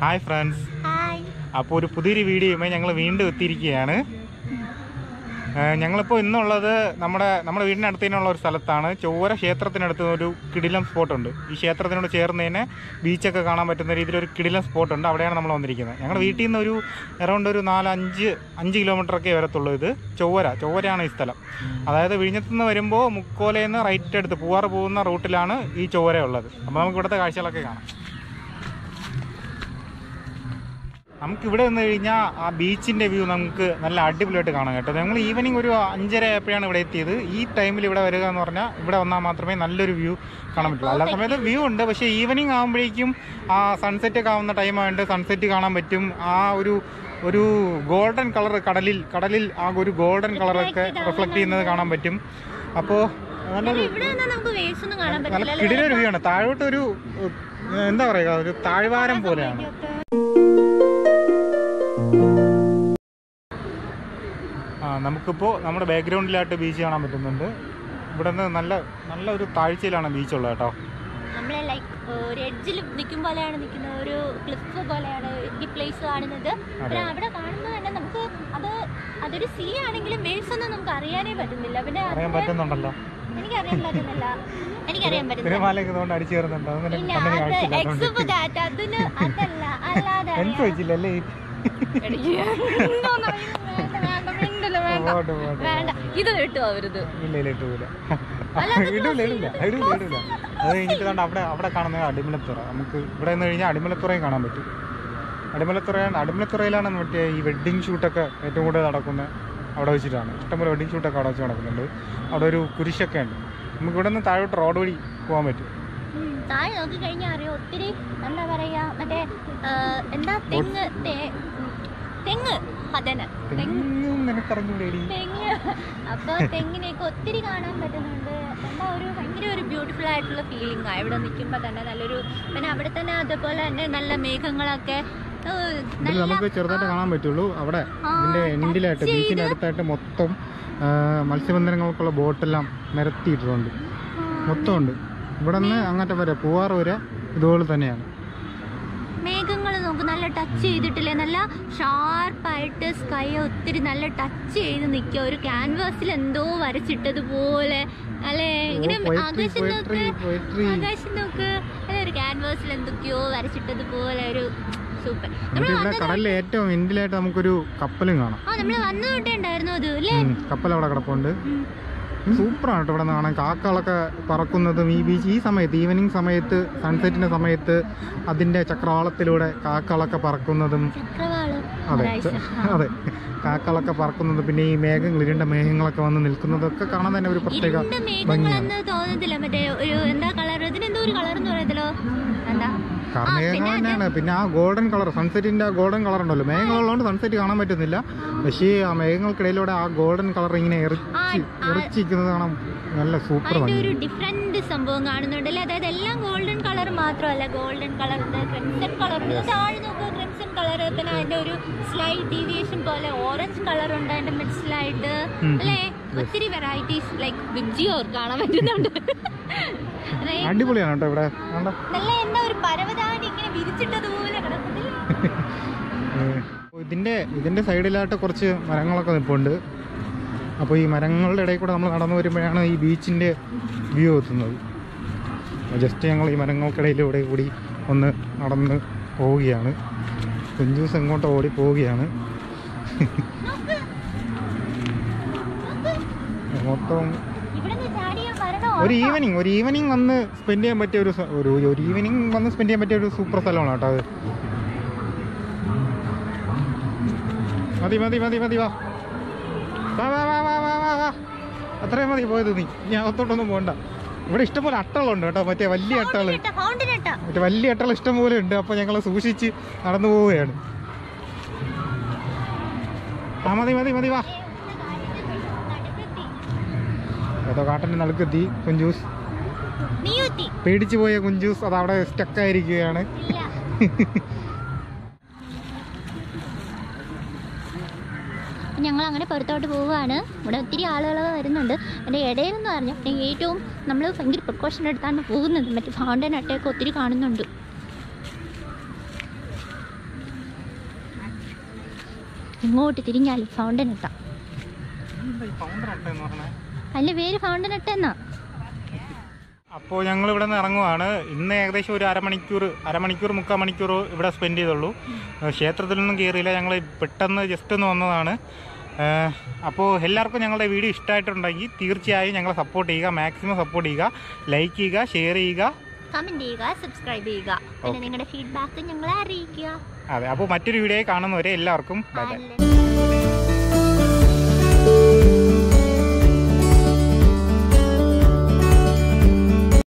Hi friends അപ്പോൾ ഒരു പുതിയൊരു വീഡിയോയുമായി ഞങ്ങൾ വീണ്ടും എത്തിയിരിക്കുകയാണ്. ഞങ്ങളിപ്പോൾ ഇന്നുള്ളത് നമ്മുടെ നമ്മുടെ വീടിനടുത്ത് തന്നെയുള്ള ഒരു സ്ഥലത്താണ്. ചോര ക്ഷേത്രത്തിനടുത്ത് ഒരു കിടിലം സ്പോട്ടുണ്ട്. ഈ ക്ഷേത്രത്തിനോട് ചേർന്ന് തന്നെ ബീച്ചൊക്കെ കാണാൻ പറ്റുന്ന രീതിയിലൊരു കിടിലം സ്പോട്ടുണ്ട്. അവിടെയാണ് നമ്മൾ വന്നിരിക്കുന്നത്. ഞങ്ങളുടെ വീട്ടിൽ നിന്ന് ഒരു അറൗണ്ട് ഒരു നാല് അഞ്ച് അഞ്ച് കിലോമീറ്ററൊക്കെ വരത്തുള്ളൂ ഇത്. ചൊവ്വര ചൊവ്വരയാണ് ഈ സ്ഥലം. അതായത് വിഴിഞ്ഞത്ത് നിന്ന് വരുമ്പോൾ മുക്കോലയിൽ നിന്ന് റൈറ്റ് എടുത്ത് പൂവാറ് പോകുന്ന റൂട്ടിലാണ് ഈ ചൊവ്വര ഉള്ളത് അപ്പോൾ നമുക്ക് ഇവിടുത്തെ കാഴ്ചകളൊക്കെ കാണാം. നമുക്ക് ഇവിടെ നിന്ന് കഴിഞ്ഞാൽ ആ ബീച്ചിന്റെ വ്യൂ നമുക്ക് നല്ല അടിപൊളിയായിട്ട് കാണാം കേട്ടോ. ഞങ്ങൾ ഈവനിങ് ഒരു അഞ്ചര ആയപ്പോഴാണ് ഇവിടെ എത്തിയത്. ഈ ടൈമിൽ ഇവിടെ വരിക എന്ന് പറഞ്ഞാൽ ഇവിടെ വന്നാൽ മാത്രമേ നല്ലൊരു വ്യൂ കാണാൻ പറ്റുള്ളൂ. എല്ലാ സമയത്ത് വ്യൂ ഉണ്ട്. പക്ഷേ ഈവനിങ് ആകുമ്പോഴേക്കും ആ സൺസെറ്റ് ഒക്കെ ആവുന്ന ടൈം ആയതുകൊണ്ട് സൺസെറ്റ് കാണാൻ പറ്റും. ആ ഒരു ഒരു ഗോൾഡൻ കളർ കടലിൽ കടലിൽ ആ ഒരു ഗോൾഡൻ കളറൊക്കെ റിഫ്ലക്ട് ചെയ്യുന്നത് കാണാൻ പറ്റും. അപ്പോൾ നല്ലൊരു നല്ല കിടിലൊരു വ്യൂ ആണ്. താഴോട്ടൊരു എന്താ പറയുക ഒരു താഴ്വാരം പോലെയാണ്. നമുക്കിപ്പോൾ നമ്മുടെ ബാക്ക്ഗ്രൗണ്ടിലായിട്ട് ബീച്ച് കാണാൻ പറ്റുന്നുണ്ട്. ഇവിടെ നിന്ന് നല്ല നല്ല ഒരു താഴ്ചയിലാണ് ബീച്ച് ഉള്ളത് കേട്ടോ. നമ്മളെ ലൈക്ക് ഒരു എഡ്ജിൽ നിൽക്കും പോലെയാണ് നിൽക്കുന്നത്. ഒരു ക്ലിഫ് പോലെയാണ് ഈ പ്ലേസ് കാണുന്നത്. പിന്നെ അവിടെ കാണുന്നത് തന്നെ നമുക്ക് അത് അതൊരു സീ ആണെങ്കിലും വേവ്സ് ഒന്നും നമുക്ക് അറിയാനേ പറ്റുന്നില്ല. പിന്നെ അറിയാൻ പറ്റുന്നുണ്ടല്ലോ. എനിക്കറിയാൻ പറ്റുന്നില്ല. എനിക്കറിയാൻ പറ്റുന്നില്ല. അതല്ല അല്ലാതെ വേണ്ട, ഇത് ഇല്ല ഇല്ല ഇട്ടൂല ഇടൂല ഇടൂല ഇടൂല ഇടൂല. അത് കഴിഞ്ഞിട്ട് കണ്ട് അവിടെ അവിടെ കാണുന്നത് അടിമലത്തുറ. നമുക്ക് ഇവിടെ നിന്ന് കഴിഞ്ഞാൽ അടിമലത്തുറയും കാണാൻ പറ്റും. അടിമലത്തുറയാണ് അടിമലത്തുറയിലാണ് മറ്റേ ഈ വെഡ്ഡിങ് ഷൂട്ടൊക്കെ ഏറ്റവും കൂടുതൽ നടക്കുന്നത് അവിടെ വെച്ചിട്ടാണ്. ഇഷ്ടംപോലെ വെഡ്ഡിങ് ഷൂട്ടൊക്കെ അവിടെ വെച്ച് നടക്കുന്നുണ്ട്. അവിടെ ഒരു കുരിശൊക്കെ ഉണ്ട്. നമുക്ക് ഇവിടെ നിന്ന് താഴോട്ട് റോഡ് വഴി പോകാൻ പറ്റും. താഴെ നോക്കി കഴിഞ്ഞാൽ അറിയാം? ഒത്തിരി എന്താ പറയാ മറ്റേ എന്താ തെങ്ങ് തെങ്ങ്. അതന്നെ തെങ്ങ് അപ്പൊ തെങ്ങിനെയൊക്കെ ഒത്തിരി കാണാൻ പറ്റുന്നുണ്ട്. എന്താ ഒരു ഭയങ്കര ഒരു ബ്യൂട്ടിഫുൾ ആയിട്ടുള്ള ഫീലിംഗ് ആ. ഇവിടെ നിൽക്കുമ്പോൾ തന്നെ നല്ലൊരു പിന്നെ അവിടെ തന്നെ അതുപോലെ തന്നെ നല്ല മേഘങ്ങളൊക്കെ നമുക്ക് ചെറുതായിട്ട് കാണാൻ പറ്റുള്ളൂ. അവിടെ ഇതിന്റെ എൻഡിലായിട്ട് ബീച്ചിന്റെ അടുത്തായിട്ട് മൊത്തം മത്സ്യബന്ധനങ്ങൾക്കുള്ള ബോട്ടെല്ലാം നിരത്തിയിട്ടുണ്ട് മൊത്തം ഉണ്ട് ഇവിടെ നിന്ന് അങ്ങോട്ട് വരെ പൂവാറ് വരെ ഇതുപോലെ തന്നെയാണ്. നല്ല ടച്ച് ചെയ്തിട്ടില്ലേ? നല്ല ഷാർപ്പായിട്ട് സ്കൈ ഒത്തിരി നല്ല ടച്ച് ചെയ്ത് നിൽക്കുക. ഒരു ക്യാൻവാസിൽ എന്തോ വരച്ചിട്ടതുപോലെ. അല്ലേ? ഇങ്ങനെ ആകാശം നോക്ക് ആകാശം നോക്ക് അല്ലെ? ഒരു ക്യാൻവാസിൽ എന്തൊക്കെയോ വരച്ചിട്ടതുപോലെ ഒരു സൂപ്പർ കടലിലെ ഏറ്റവും എൻഡിലായിട്ട് നമുക്കൊരു കപ്പലും കാണാം. ആ നമ്മൾ വന്നു തൊട്ടേ ഉണ്ടായിരുന്നു അത് അല്ലേ? കപ്പൽ അവിടെ കിടപ്പുണ്ട്. സൂപ്പറാണ് കേട്ടോ ഇവിടെ നിന്ന് കാണാൻ. കാക്കകളൊക്കെ പറക്കുന്നതും ഈ ബീച്ച് ഈ സമയത്ത് ഈവനിങ് സമയത്ത് സൺസെറ്റിന്റെ സമയത്ത് അതിന്റെ ചക്രവാളത്തിലൂടെ കാക്കകളൊക്കെ പറക്കുന്നതും അതെ അതെ. കാക്കകളൊക്കെ പറക്കുന്നത് പിന്നെ ഈ മേഘങ്ങൾ ഇരുണ്ട മേഘങ്ങളൊക്കെ വന്ന് നിൽക്കുന്നതൊക്കെ കാണാൻ തന്നെ ഒരു പ്രത്യേക ഇരുണ്ട പിന്നെ തന്നെയാണ്. പിന്നെ ആ ഗോൾഡൻ കളർ സൺസെറ്റിന്റെ ആ ഗോൾഡൻ കളർ ഉണ്ടല്ലോ. മേഘങ്ങളുള്ളതുകൊണ്ട് സൺസെറ്റ് കാണാൻ പറ്റുന്നില്ല. പക്ഷേ ആ മേഘങ്ങൾക്കിടയിലൂടെ ആ ഗോൾഡൻ കളർ ഇങ്ങനെ എറിച്ച് എറിച്ചിരിക്കുന്നത് കാണാൻ നല്ല സൂപ്പർ ഒരു ഡിഫറെന്റ് സംഭവം കാണുന്നുണ്ടല്ലേ? അതായത് എല്ലാം ഗോൾഡൻ കളർ മാത്രമല്ല. ഗോൾഡൻ കളർ ഉണ്ട് ക്രിംസൺ കളർ ഉണ്ട്. താഴെ നോക്കുക ക്രിംസൺ കളർ പിന്നെ അതിന്റെ ഒരു സ്ലൈറ്റ് ഡീവിയേഷൻ പോലെ. ഓറഞ്ച് കളർ ഉണ്ട് അതിന്റെ മിഡ്സിലായിട്ട്. അല്ലേ? ഒത്തിരി വെറൈറ്റീസ് ലൈക്ക് വിജിയോർ കാണാൻ പറ്റുന്നുണ്ട്. അടിപൊളിയാണ് കേട്ടോ ഇവിടെ. നല്ല എന്താ ഒരു പരവതാനി ഇങ്ങനെ വിരിച്ചിട്ടതുപോലെ ഇതിന്റെ ഇതിന്റെ സൈഡിലായിട്ട് കുറച്ച് മരങ്ങളൊക്കെ നിൽപ്പുണ്ട് അപ്പോൾ ഈ മരങ്ങളുടെ ഇടയിൽ കൂടെ നമ്മൾ നടന്നു വരുമ്പോഴാണ് ഈ ബീച്ചിന്റെ വ്യൂ എത്തുന്നത്. ജസ്റ്റ് ഞങ്ങൾ ഈ മരങ്ങൾക്കിടയിലൂടെ കൂടി ഒന്ന് നടന്ന് പോവുകയാണ്. കുഞ്ചൂസ് എങ്ങോട്ട് ഓടി പോവുകയാണ്. മൊത്തം ഒരു ഈവനിങ് ഒരു ഈവനിങ് വന്ന് സ്പെൻഡ് ചെയ്യാൻ പറ്റിയ ഒരു ഒരു ഒരു ഈവനിങ് വന്ന് സ്പെൻഡ് ചെയ്യാൻ പറ്റിയ ഒരു സൂപ്പർ സ്ഥലമാണ് കേട്ടോ അത്. മതി മതി മതി മതി വാ. വാ വാ വാ വാ അത്രയും മതി പോയത് നീ. ഞാൻ അകത്തോട്ടൊന്നും പോകണ്ട ഇവിടെ ഇഷ്ടംപോലെ അട്ടകളുണ്ട് കേട്ടോ. മറ്റേ വലിയ അട്ടകൾ മറ്റേ വലിയ അട്ടകൾ ഇഷ്ടംപോലെ ഉണ്ട്. അപ്പോൾ ഞങ്ങൾ സൂക്ഷിച്ച് നടന്നു പോവുകയാണ്. ആ മതി മതി മതി വാ. ഏതോ കാട്ടിന്റെ നടുക്കെത്തി കുഞ്ചൂസ്. പേടിച്ചു പോയ കുഞ്ചൂസ് അത് അവിടെ സ്റ്റക്കായിരിക്കുകയാണ്. ആയിരിക്കുകയാണ് ഞങ്ങൾ അങ്ങനെ പുറത്തോട്ട് പോവുകയാണ്. ഇവിടെ ഒത്തിരി ആളുകൾ വരുന്നുണ്ട്. എന്റെ ഇടയിലെന്ന് പറഞ്ഞാൽ ഏറ്റവും നമ്മൾ ഭയങ്കര പ്രിക്കോഷൻ എടുത്താണ് പോകുന്നത് മറ്റേ ഫൗണ്ടൻ അട്ടയൊക്കെ ഒത്തിരി കാണുന്നുണ്ട്. ഇങ്ങോട്ട് തിരിഞ്ഞാൽ ഫൗണ്ടൻ ഇട്ടാ. അതിന്റെ പേര് ഫൗണ്ടൻ ഇട്ടെന്നാ അപ്പോൾ ഞങ്ങൾ ഇവിടെ നിന്ന് ഇറങ്ങുവാണ്. ഇന്ന് ഏകദേശം ഒരു അരമണിക്കൂർ അരമണിക്കൂർ മുക്കാൽ മണിക്കൂർ ഇവിടെ സ്പെൻഡ് ചെയ്തുള്ളൂ. ക്ഷേത്രത്തിൽ ക്ഷേത്രത്തിലൊന്നും കയറിയില്ല ഞങ്ങൾ പെട്ടെന്ന് ജസ്റ്റ് ഒന്ന് വന്നതാണ്. അപ്പോൾ എല്ലാവർക്കും ഞങ്ങളുടെ വീഡിയോ ഇഷ്ടമായിട്ടുണ്ടെങ്കിൽ തീർച്ചയായും ഞങ്ങളെ സപ്പോർട്ട് ചെയ്യുക മാക്സിമം സപ്പോർട്ട് ചെയ്യുക ലൈക്ക് ചെയ്യുക ഷെയർ ചെയ്യുക. കമന്റ് ചെയ്യുക സബ്സ്ക്രൈബ് ചെയ്യുക. പിന്നെ നിങ്ങളുടെ ഫീഡ്ബാക്ക് ഞങ്ങളെ അറിയിക്കുക. അതെ അപ്പോൾ മറ്റൊരു വീഡിയോ കാണുന്നവരെ എല്ലാവർക്കും ബൈ ബൈ അല്ലേ.